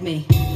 me.